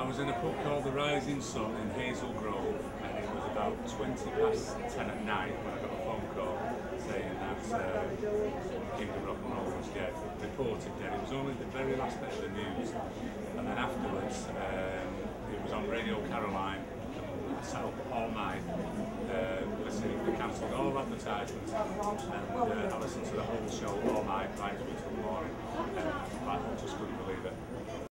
I was in a pub called the Rising Sun in Hazel Grove, and it was about 20 past 10 at night when I got a phone call saying that uh, King of Rock and Roll was dead, reported dead. It was only the very last bit of the news, and then afterwards um, it was on Radio Caroline. I sat up all night uh, listening. They cancelled all advertisements, and uh, I listened to the whole